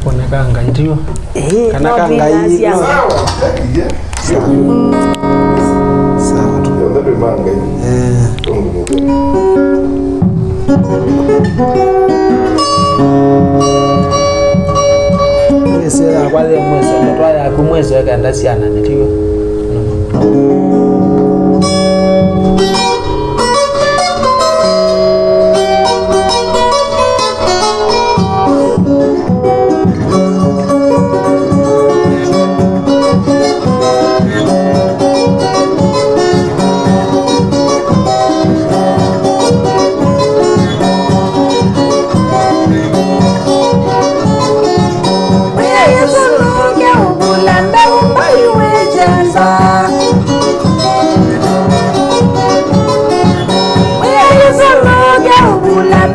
ndikonekanga ndiyo kana kangaio nisera kwale mwezi motwaya kumwezi wekenda siana ndiyo I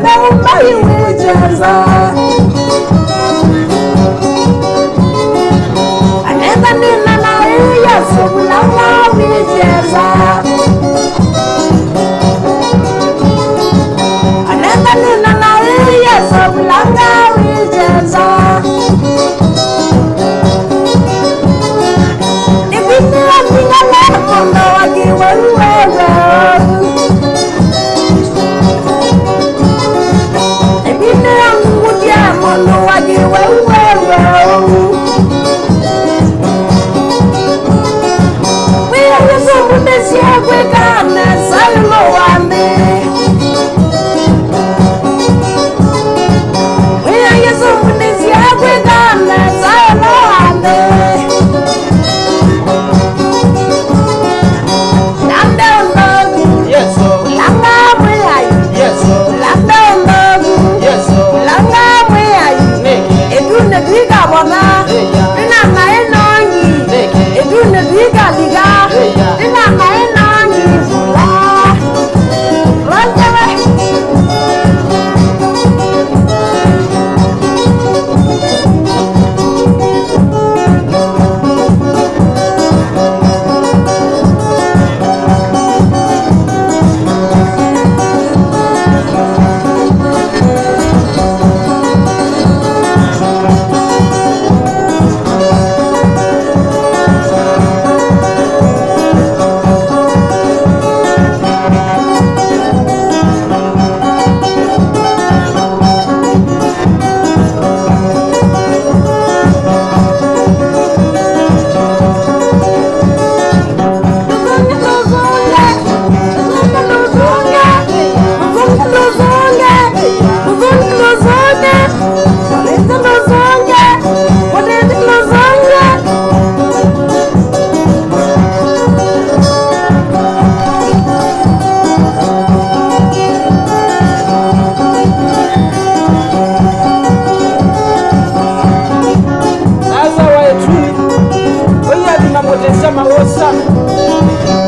never knew my nina na iyo subula wami jaza up?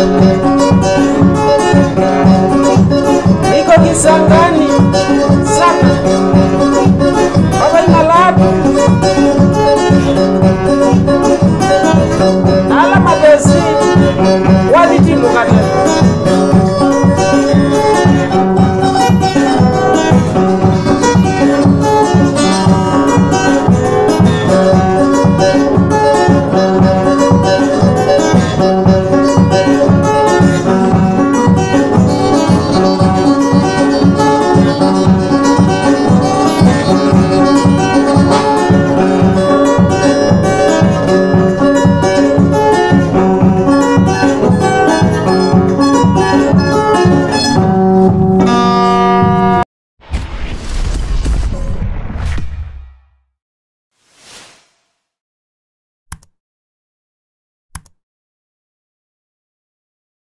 Thank you.